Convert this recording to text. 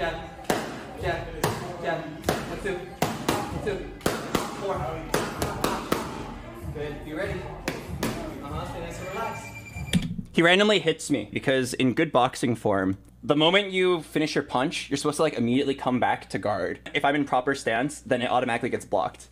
jab, jab, jab. One, two, two, four. Good. Be ready. Uh-huh. Stay nice and relaxed. He randomly hits me because in good boxing form, the moment you finish your punch, you're supposed to like immediately come back to guard. If I'm in proper stance, then it automatically gets blocked.